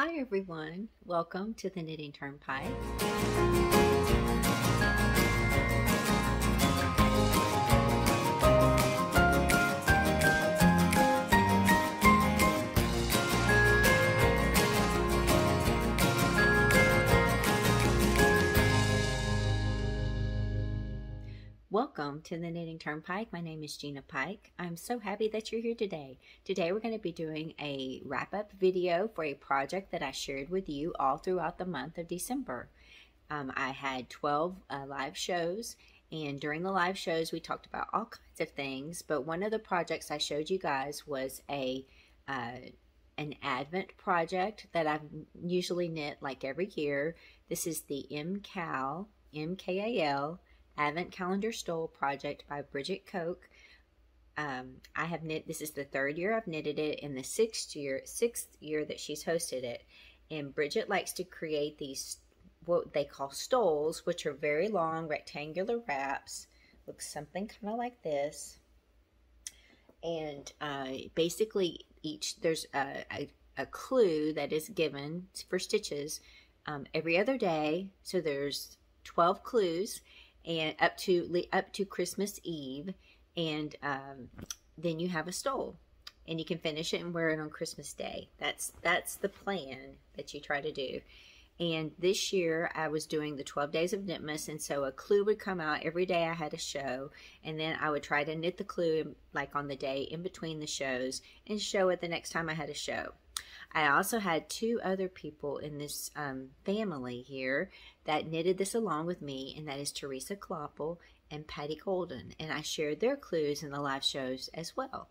Hi everyone, welcome to the Knitting Turnpike. Welcome to the Knitting Turnpike. My name is Gina Pike. I'm so happy that you're here today. Today we're going to be doing a wrap-up video for a project that I shared with you all throughout the month of December. Um, I had 12 uh, live shows and during the live shows we talked about all kinds of things but one of the projects I showed you guys was a uh, an advent project that I've usually knit like every year. This is the MKAL, M-K-A-L Advent Calendar Stole project by Brigit Kok. Um, I have knit. This is the third year I've knitted it, and the sixth year, sixth year that she's hosted it. And Brigit likes to create these what they call stoles, which are very long rectangular wraps. Looks something kind of like this. And uh, basically, each there's a, a, a, clue that is given for stitches um, every other day. So there's 12 clues and up to up to Christmas Eve, and um, then you have a stole, and you can finish it and wear it on Christmas Day. That's that's the plan that you try to do. And this year I was doing the 12 days of Knitmas, and so a clue would come out every day I had a show, and then I would try to knit the clue like on the day in between the shows and show it the next time I had a show. I also had two other people in this um, family here that knitted this along with me, and that is Teresa Kloeppel and Patti Golden, and I shared their clues in the live shows as well.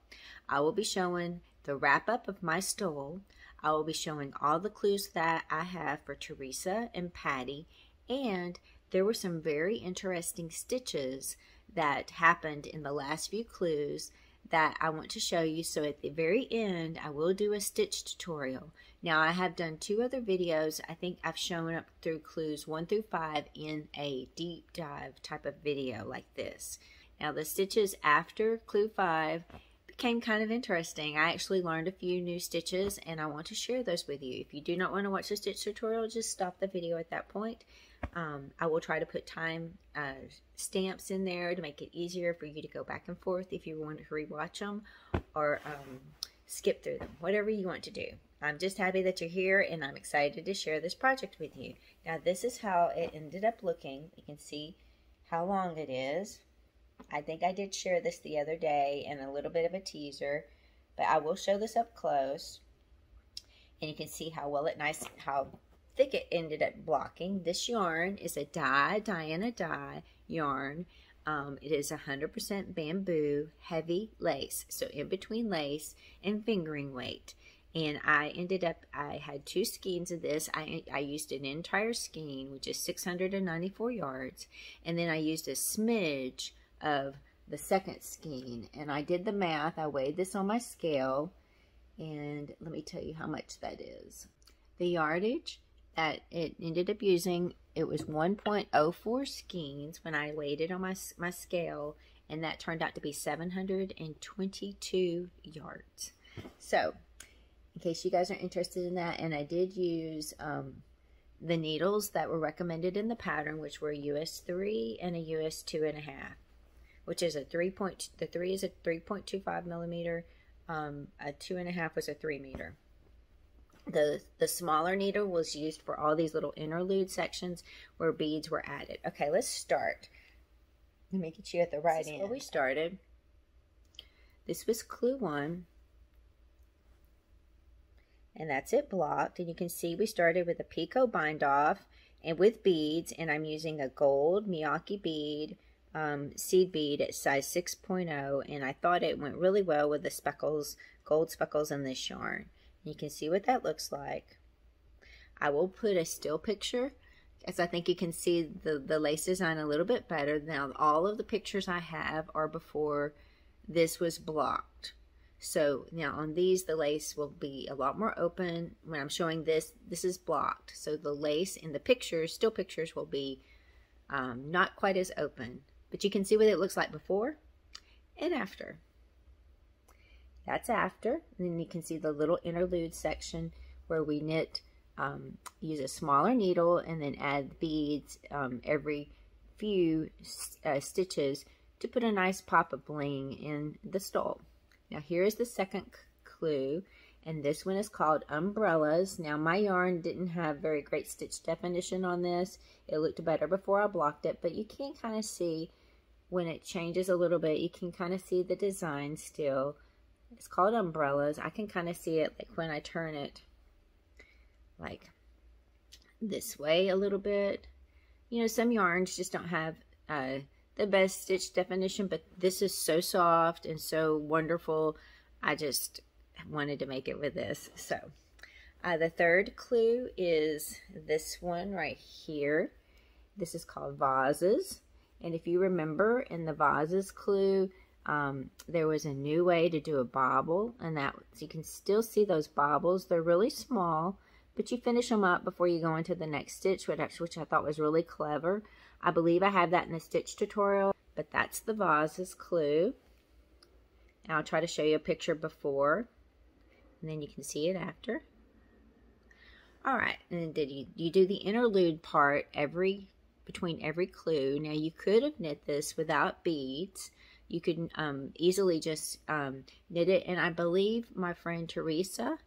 I will be showing the wrap up of my stole. I will be showing all the clues that I have for Teresa and Patti, and there were some very interesting stitches that happened in the last few clues that I want to show you. So at the very end, I will do a stitch tutorial. Now I have done two other videos. I think I've shown up through clues one through five in a deep dive type of video like this. Now the stitches after clue five became kind of interesting. I actually learned a few new stitches and I want to share those with you. If you do not want to watch the stitch tutorial, just stop the video at that point. Um, I will try to put time uh, stamps in there to make it easier for you to go back and forth if you want to rewatch them or um, skip through them, whatever you want to do. I'm just happy that you're here and I'm excited to share this project with you. Now this is how it ended up looking. You can see how long it is. I think I did share this the other day in a little bit of a teaser, but I will show this up close. And you can see how well it nice, how thick it ended up blocking. This yarn is a dye, Diana dye yarn. Um, it is 100% bamboo, heavy lace. So in between lace and fingering weight. And I ended up, I had two skeins of this. I, I used an entire skein, which is 694 yards. And then I used a smidge of the second skein. And I did the math. I weighed this on my scale. And let me tell you how much that is. The yardage that it ended up using, it was 1.04 skeins when I weighed it on my, my scale. And that turned out to be 722 yards. So, in case you guys are interested in that, and I did use um, the needles that were recommended in the pattern, which were US 3 and a US 2.5 which is a 3 point, the 3 is a 3.25 millimeter, um, a 2.5 was a 3 meter. The, the smaller needle was used for all these little interlude sections where beads were added. Okay, let's start. Let me get you at the right end. where we started. This was clue one. And that's it blocked. And you can see we started with a picot bind off and with beads. And I'm using a gold Miyuki bead um, seed bead at size 6.0 and I thought it went really well with the speckles, gold speckles in this yarn. You can see what that looks like. I will put a still picture as I think you can see the, the lace design a little bit better. Now all of the pictures I have are before this was blocked. So now on these, the lace will be a lot more open. When I'm showing this, this is blocked. So the lace in the pictures, still pictures, will be um, not quite as open. But you can see what it looks like before and after. That's after. And then you can see the little interlude section where we knit um, use a smaller needle and then add beads um, every few uh, stitches to put a nice pop of bling in the stole. Now here is the second clue and this one is called umbrellas. Now my yarn didn't have very great stitch definition on this. It looked better before I blocked it, but you can kind of see when it changes a little bit, you can kind of see the design still. It's called umbrellas. I can kind of see it like when I turn it like this way a little bit. You know, some yarns just don't have uh, the best stitch definition, but this is so soft and so wonderful. I just wanted to make it with this. So uh, the third clue is this one right here. This is called vases. And if you remember in the vases clue, um, there was a new way to do a bobble. And that you can still see those bobbles. They're really small, but you finish them up before you go into the next stitch, which, which I thought was really clever. I believe I have that in the stitch tutorial, but that's the vases clue. And I'll try to show you a picture before, and then you can see it after. All right, and did you, you do the interlude part every between every clue. Now you could have knit this without beads. You could um, easily just um, knit it, and I believe my friend Teresa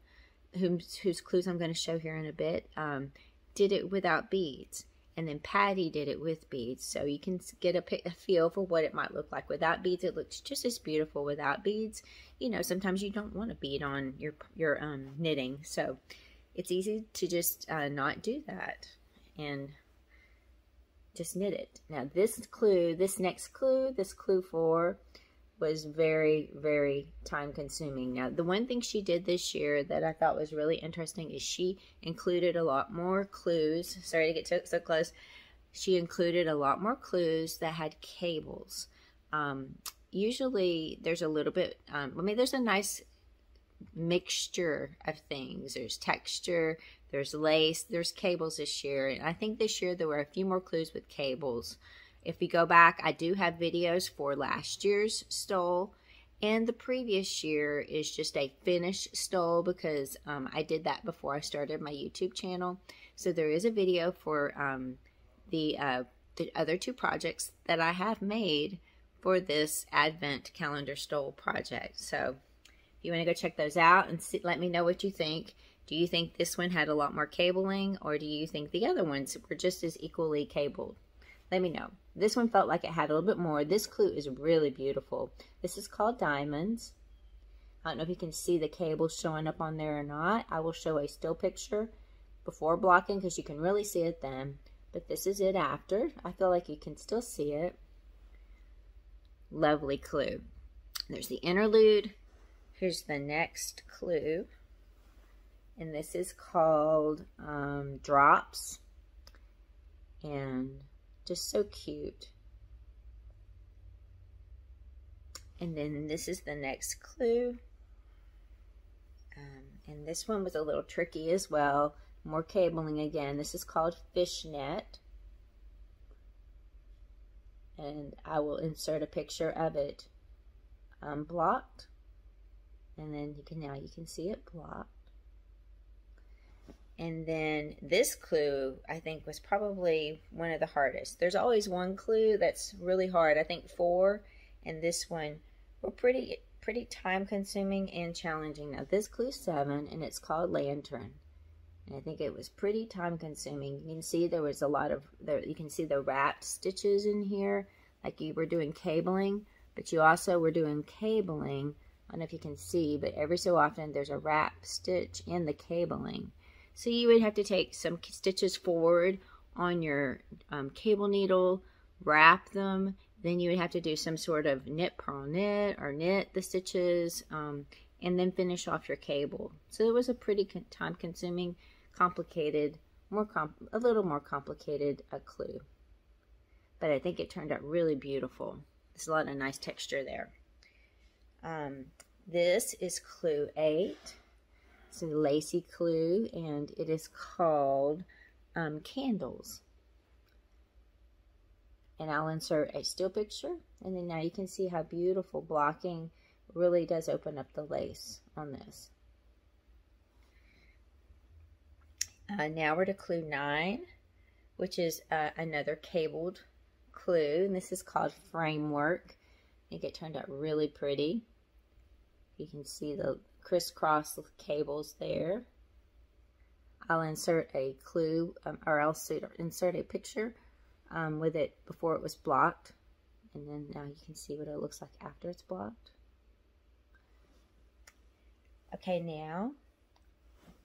whose, whose clues I'm going to show here in a bit, um, did it without beads. And then Patti did it with beads. So you can get a, a, feel for what it might look like without beads. It looks just as beautiful without beads. You know, sometimes you don't want a bead on your, your um, knitting. So it's easy to just uh, not do that and just knit it. Now this clue, this next clue, this clue four, was very, very time consuming. Now, the one thing she did this year that I thought was really interesting is she included a lot more clues. Sorry to get so, so close. She included a lot more clues that had cables. Um, usually there's a little bit, um, I mean, there's a nice mixture of things. There's texture, there's lace, there's cables this year. And I think this year there were a few more clues with cables. If you go back, I do have videos for last year's stole. And the previous year is just a finished stole because um, I did that before I started my YouTube channel. So there is a video for um, the, uh, the other two projects that I have made for this Advent Calendar Stole project. So you want to go check those out and see, let me know what you think. Do you think this one had a lot more cabling or do you think the other ones were just as equally cabled? Let me know. This one felt like it had a little bit more. This clue is really beautiful. This is called Diamonds. I don't know if you can see the cable showing up on there or not. I will show a still picture before blocking because you can really see it then. But this is it after. I feel like you can still see it. Lovely clue. There's the interlude. Here's the next clue. And this is called um, Drops. And just so cute. And then this is the next clue. Um, and this one was a little tricky as well. More cabling again. This is called fishnet. And I will insert a picture of it um, blocked. And then you can now you can see it blocked. And then this clue, I think, was probably one of the hardest. There's always one clue that's really hard. I think four and this one were pretty pretty time consuming and challenging. Now this clue seven and it's called lantern. And I think it was pretty time consuming. You can see there was a lot of there you can see the wrapped stitches in here like you were doing cabling, but you also were doing cabling. I don't know if you can see, but every so often there's a wrap stitch in the cabling. So you would have to take some stitches forward on your um, cable needle, wrap them, then you would have to do some sort of knit purl knit or knit the stitches um, and then finish off your cable. So it was a pretty time consuming, complicated, more a little more complicated a clue. But I think it turned out really beautiful. There's a lot of nice texture there. Um, this is clue 8. It's a lacy clue, and it is called um, Candles. And I'll insert a still picture, and then now you can see how beautiful blocking really does open up the lace on this. Uh, now we're to clue 9, which is uh, another cabled clue. And this is called Framework. I think it turned out really pretty. You can see the crisscross cables there. I'll insert a clue, um, or I'll insert a picture um, with it before it was blocked. And then now you can see what it looks like after it's blocked. Okay, now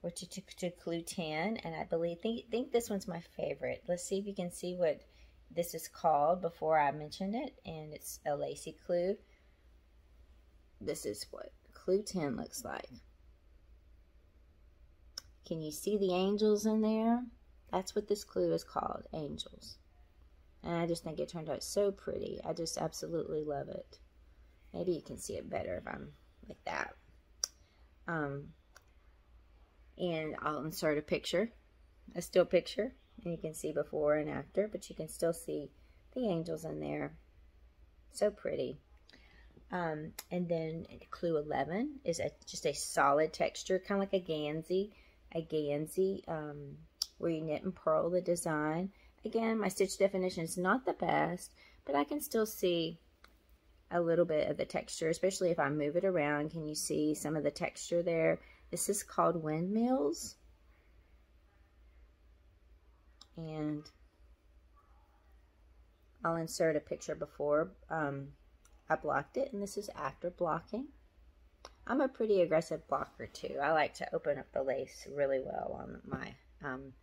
we're to, to, to clue 10, and I believe, think, think this one's my favorite. Let's see if you can see what this is called before I mentioned it, and it's a lacy clue. This is what clue 10 looks like. Can you see the angels in there? That's what this clue is called, angels. And I just think it turned out so pretty. I just absolutely love it. Maybe you can see it better if I'm like that. Um, and I'll insert a picture, a still picture, and you can see before and after, but you can still see the angels in there. So pretty. Um, and then clue 11 is a, just a solid texture, kind of like a Gansey, a Gansey, um, where you knit and purl the design. Again, my stitch definition is not the best, but I can still see a little bit of the texture, especially if I move it around. Can you see some of the texture there? This is called Windmills. And I'll insert a picture before um, I blocked it, and this is after blocking. I'm a pretty aggressive blocker too. I like to open up the lace really well on my um,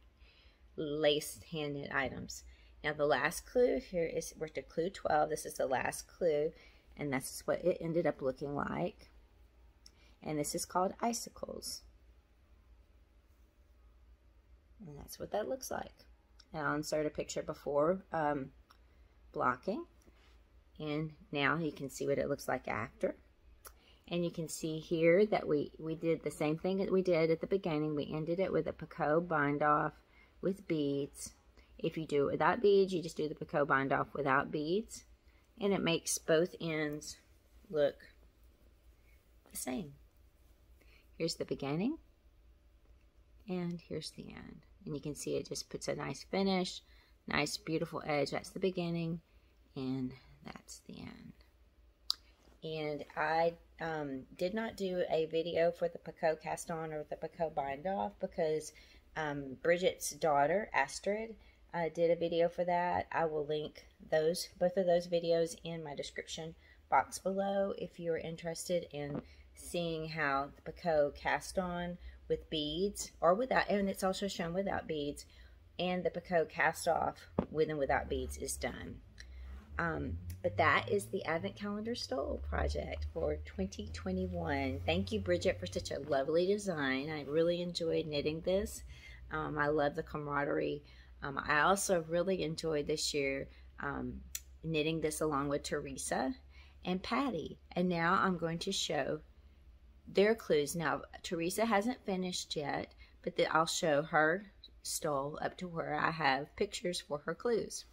lace hand knit items. Now the last clue here is, we're to clue 12. This is the last clue and that's what it ended up looking like. And this is called icicles. And that's what that looks like. And I'll insert a picture before um, blocking. And now you can see what it looks like after. And you can see here that we, we did the same thing that we did at the beginning. We ended it with a Picot bind off with beads. If you do it without beads, you just do the Picot bind off without beads. And it makes both ends look the same. Here's the beginning. And here's the end. And you can see it just puts a nice finish, nice beautiful edge. That's the beginning. And that's the end. And I um, did not do a video for the Picot cast on or the Picot bind off because um, Brigit's daughter, Astrid, uh, did a video for that. I will link those both of those videos in my description box below if you're interested in seeing how the Picot cast on with beads or without, and it's also shown without beads, and the Picot cast off with and without beads is done. Um, but that is the Advent Calendar Stole project for 2021. Thank you, Brigit, for such a lovely design. I really enjoyed knitting this. Um, I love the camaraderie. Um, I also really enjoyed this year um, knitting this along with Teresa and Patti. And now I'm going to show their clues. Now, Teresa hasn't finished yet, but the, I'll show her stole up to where I have pictures for her clues.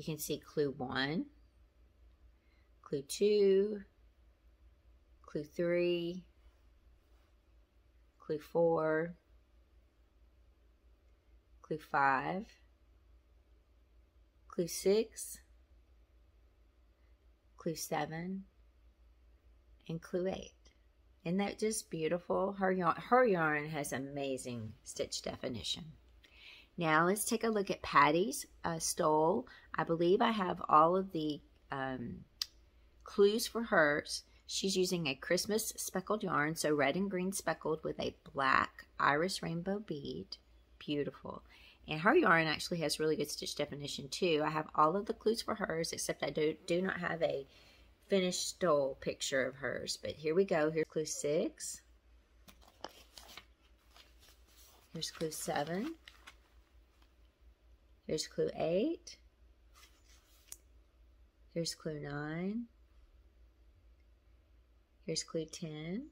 You can see clue one, clue two, clue three, clue four, clue five, clue six, clue seven, and clue eight. Isn't that just beautiful? Her yarn, her yarn has amazing stitch definition. Now let's take a look at Patti's uh, stole. I believe I have all of the um, clues for hers. She's using a Christmas speckled yarn, so red and green speckled with a black iris rainbow bead. Beautiful. And her yarn actually has really good stitch definition too. I have all of the clues for hers, except I do, do not have a finished stole picture of hers. But here we go. Here's clue six. Here's clue seven. Here's clue 8. Here's clue 9. Here's clue 10.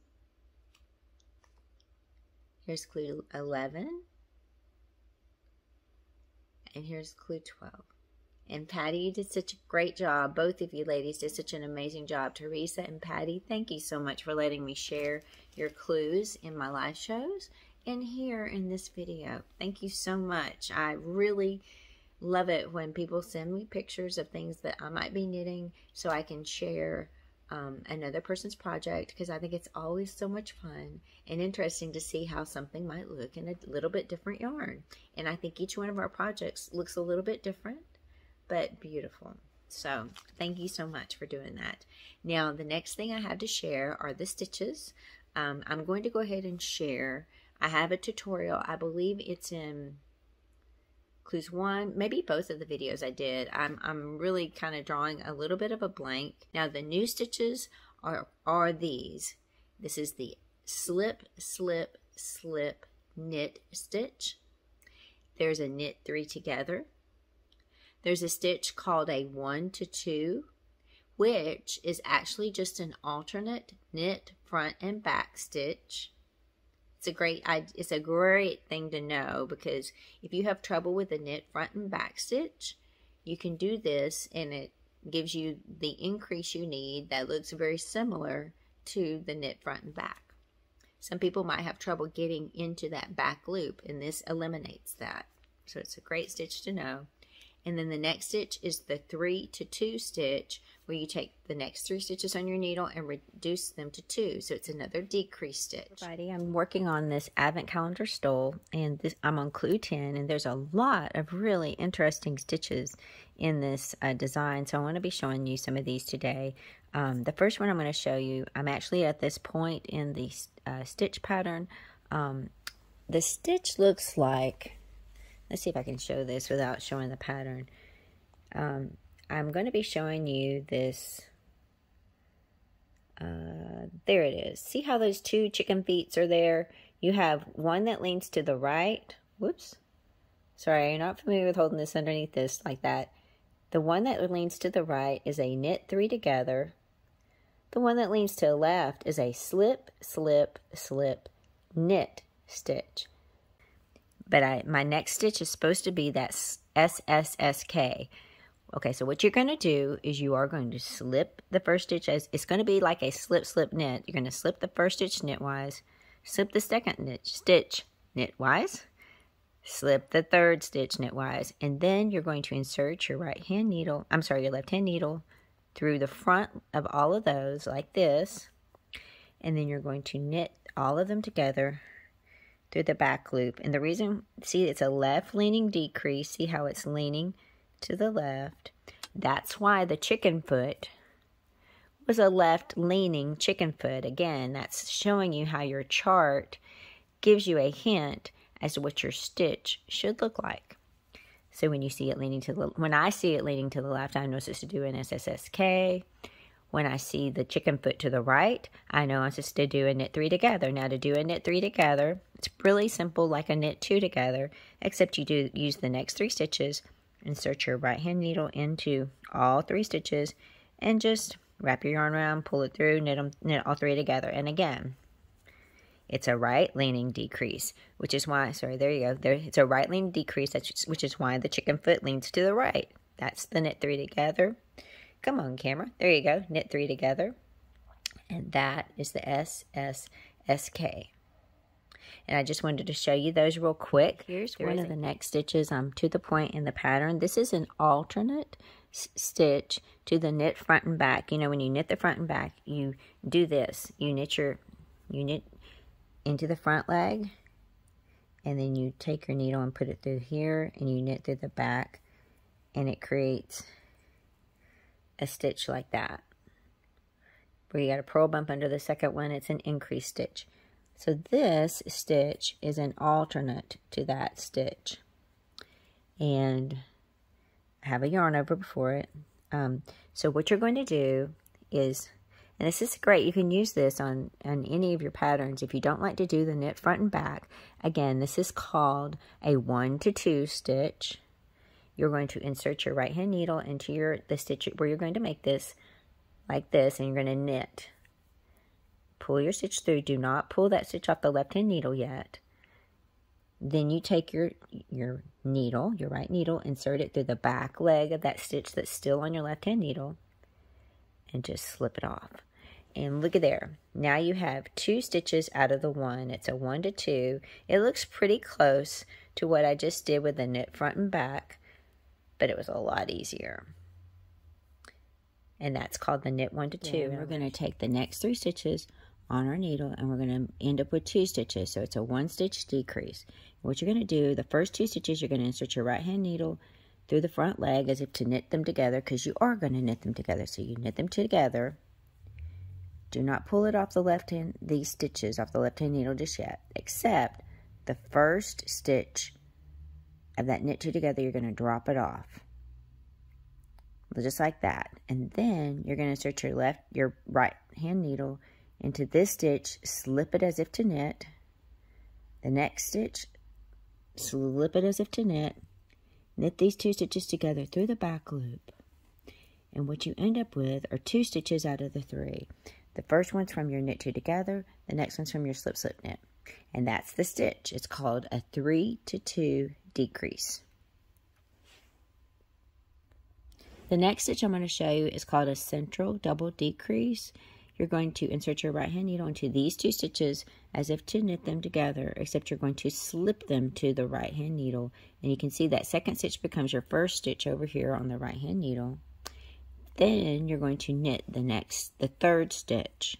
Here's clue 11. And here's clue 12. And Patti, you did such a great job. Both of you ladies did such an amazing job. Teresa and Patti, thank you so much for letting me share your clues in my live shows. and here in this video. Thank you so much. I really love it when people send me pictures of things that I might be knitting so I can share um, another person's project because I think it's always so much fun and interesting to see how something might look in a little bit different yarn. And I think each one of our projects looks a little bit different, but beautiful. So thank you so much for doing that. Now, the next thing I have to share are the stitches. Um, I'm going to go ahead and share. I have a tutorial. I believe it's in clues one, maybe both of the videos I did. I'm, I'm really kind of drawing a little bit of a blank. Now the new stitches are, are these. This is the slip, slip, slip, knit stitch. There's a knit three together. There's a stitch called a one to two, which is actually just an alternate knit front and back stitch. A great it's a great thing to know because if you have trouble with the knit front and back stitch, you can do this and it gives you the increase you need that looks very similar to the knit front and back. Some people might have trouble getting into that back loop and this eliminates that. So it's a great stitch to know. And then the next stitch is the three to two stitch where you take the next three stitches on your needle and reduce them to two. So it's another decrease stitch. Everybody, I'm working on this advent calendar stole and this, I'm on clue 10 and there's a lot of really interesting stitches in this uh, design. So I want to be showing you some of these today. Um, the first one I'm going to show you, I'm actually at this point in the uh, stitch pattern. Um, the stitch looks like, let's see if I can show this without showing the pattern. Um, I'm going to be showing you this. Uh, there it is. See how those two chicken feet are there? You have one that leans to the right. Whoops. Sorry, you're not familiar with holding this underneath this like that. The one that leans to the right is a knit three together. The one that leans to the left is a slip, slip, slip, knit stitch. But I, my next stitch is supposed to be that SSSK. Okay, so what you're going to do is you are going to slip the first stitch as it's going to be like a slip slip knit. You're going to slip the first stitch knitwise, slip the second knit stitch knitwise, slip the third stitch knitwise, and then you're going to insert your right hand needle, I'm sorry, your left hand needle through the front of all of those like this, and then you're going to knit all of them together through the back loop. And the reason, see, it's a left leaning decrease. See how it's leaning? To the left. That's why the chicken foot was a left leaning chicken foot. Again, that's showing you how your chart gives you a hint as to what your stitch should look like. So when you see it leaning to the, when I see it leaning to the left, I know it's supposed to do an SSSK. When I see the chicken foot to the right, I know I'm supposed to do a knit three together. Now to do a knit three together, it's really simple like a knit two together, except you do use the next three stitches Insert your right hand needle into all three stitches and just wrap your yarn around, pull it through, knit, them, knit all three together. And again, it's a right leaning decrease, which is why, sorry, there you go. There, it's a right leaning decrease, that's, which is why the chicken foot leans to the right. That's the knit three together. Come on, camera. There you go. Knit three together. And that is the SSSK. And I just wanted to show you those real quick. Here's one of the next stitches. I'm to the point in the pattern. This is an alternate stitch to the knit front and back. You know, when you knit the front and back, you do this. You knit your, you knit into the front leg, and then you take your needle and put it through here, and you knit through the back, and it creates a stitch like that. Where you got a purl bump under the second one, it's an increase stitch. So this stitch is an alternate to that stitch. And I have a yarn over before it. Um, so what you're going to do is, and this is great, you can use this on, on any of your patterns. If you don't like to do the knit front and back, again, this is called a one to two stitch. You're going to insert your right hand needle into your the stitch where you're going to make this like this, and you're going to knit pull your stitch through. Do not pull that stitch off the left hand needle yet. Then you take your, your needle, your right needle, insert it through the back leg of that stitch that's still on your left hand needle, and just slip it off. And look at there. Now you have two stitches out of the one. It's a one to two. It looks pretty close to what I just did with the knit front and back, but it was a lot easier. And that's called the knit one to two. And we're going to take the next three stitches on our needle and we're going to end up with two stitches. So it's a one stitch decrease. What you're going to do, the first two stitches, you're going to insert your right hand needle through the front leg as if to knit them together because you are going to knit them together. So you knit them together. Do not pull it off the left hand, these stitches off the left hand needle just yet, except the first stitch of that knit two together, you're going to drop it off. Just like that. And then you're going to insert your left, your right hand needle into this stitch, slip it as if to knit. The next stitch, slip it as if to knit. Knit these two stitches together through the back loop. And what you end up with are two stitches out of the three. The first one's from your knit two together, the next one's from your slip slip knit. And that's the stitch. It's called a three to two decrease. The next stitch I'm going to show you is called a central double decrease you're going to insert your right hand needle into these two stitches as if to knit them together, except you're going to slip them to the right hand needle. And you can see that second stitch becomes your first stitch over here on the right hand needle. Then you're going to knit the next, the third stitch.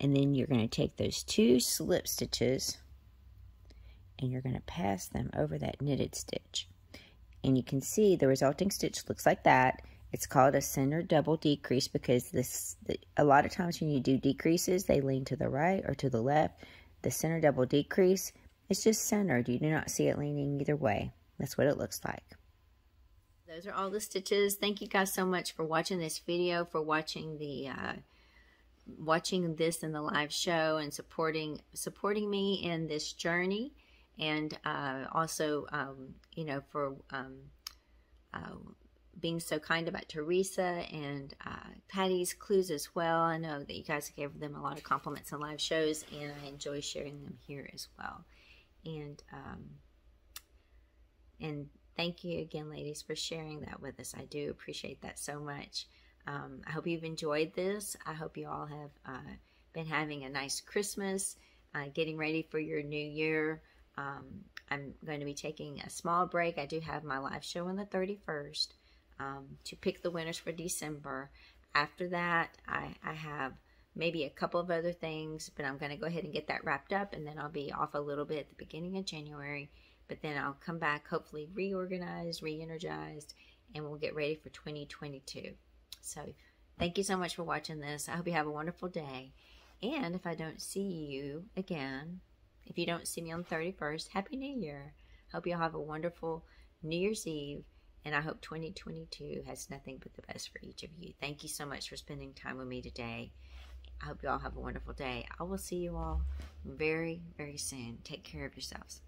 And then you're going to take those two slip stitches and you're going to pass them over that knitted stitch. And you can see the resulting stitch looks like that. It's called a center double decrease because this the, a lot of times when you do decreases, they lean to the right or to the left. The center double decrease is just centered. You do not see it leaning either way. That's what it looks like. Those are all the stitches. Thank you guys so much for watching this video, for watching the uh, watching this in the live show and supporting supporting me in this journey and uh, also um, you know for um, uh, being so kind about Teresa and uh, Patti's clues as well. I know that you guys gave them a lot of compliments on live shows, and I enjoy sharing them here as well. And um, and thank you again, ladies, for sharing that with us. I do appreciate that so much. Um, I hope you've enjoyed this. I hope you all have uh, been having a nice Christmas, uh, getting ready for your new year. Um, I'm going to be taking a small break. I do have my live show on the 31st um, to pick the winners for December. After that, I, I have maybe a couple of other things, but I'm going to go ahead and get that wrapped up, and then I'll be off a little bit at the beginning of January. But then I'll come back, hopefully reorganized, re-energized, and we'll get ready for 2022. So thank you so much for watching this. I hope you have a wonderful day. And if I don't see you again, if you don't see me on the 31st, Happy New Year. Hope you all have a wonderful New Year's Eve and I hope 2022 has nothing but the best for each of you. Thank you so much for spending time with me today. I hope you all have a wonderful day. I will see you all very, very soon. Take care of yourselves.